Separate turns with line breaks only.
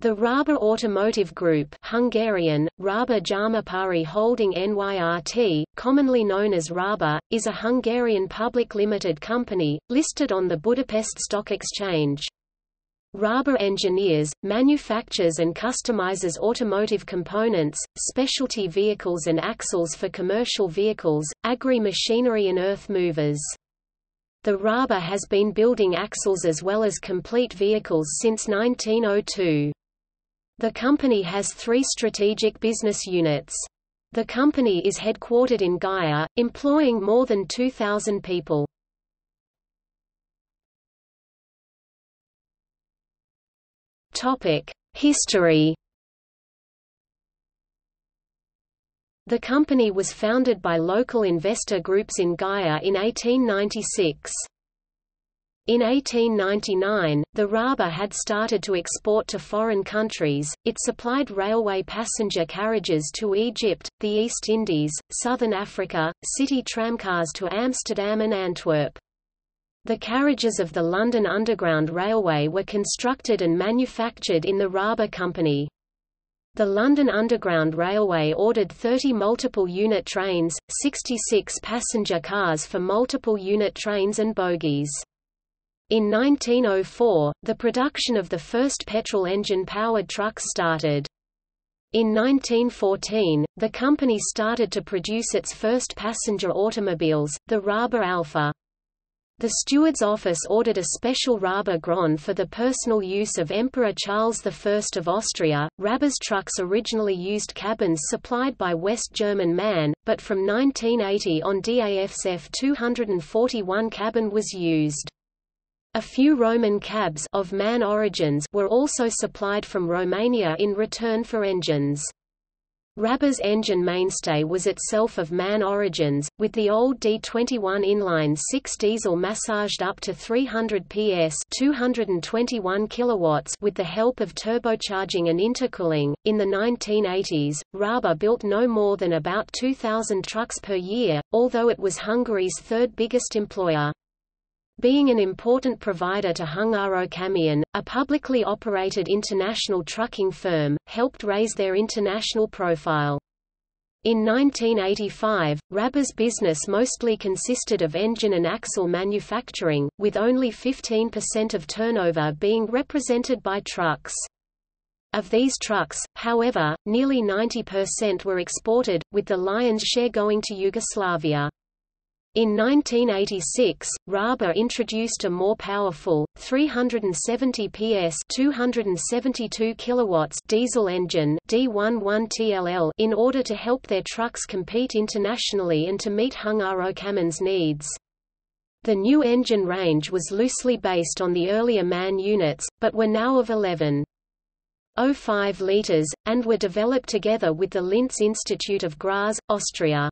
The Raba Automotive Group Hungarian, Raba Járműipari Holding NYRT, commonly known as Raba, is a Hungarian public limited company, listed on the Budapest Stock Exchange. Raba engineers, manufactures and customizes automotive components, specialty vehicles and axles for commercial vehicles, agri-machinery and earth movers. The Raba has been building axles as well as complete vehicles since 1902. The company has three strategic business units. The company is headquartered in Győr, employing more than 2,000 people. History The company was founded by local investor groups in Győr in 1896. In 1899, the Raba had started to export to foreign countries, it supplied railway passenger carriages to Egypt, the East Indies, Southern Africa, city tramcars to Amsterdam and Antwerp. The carriages of the London Underground Railway were constructed and manufactured in the Raba Company. The London Underground Railway ordered 30 multiple unit trains, 66 passenger cars for multiple unit trains and bogies. In 1904, the production of the first petrol engine-powered trucks started. In 1914, the company started to produce its first passenger automobiles, the Raba Alpha. The steward's office ordered a special Raba Grand for the personal use of Emperor Charles I of Austria. Raba's trucks originally used cabins supplied by West German MAN, but from 1980 on DAF's F241 cabin was used. A few Roman cabs of MAN origins were also supplied from Romania in return for engines. Raba's engine mainstay was itself of MAN origins, with the old D21 inline-six diesel massaged up to 300 PS 221 kilowatts with the help of turbocharging and intercooling. In the 1980s, Raba built no more than about 2,000 trucks per year, although it was Hungary's third biggest employer. Being an important provider to Hungarocamion, a publicly operated international trucking firm, helped raise their international profile. In 1985, Raba's business mostly consisted of engine and axle manufacturing, with only 15% of turnover being represented by trucks. Of these trucks, however, nearly 90% were exported, with the lion's share going to Yugoslavia. In 1986, Raba introduced a more powerful 370 PS 272 kilowatts diesel engine D11TLL in order to help their trucks compete internationally and to meet Hungarocamion's needs. The new engine range was loosely based on the earlier MAN units, but were now of 11.05 liters, and were developed together with the List Institute of Graz, Austria.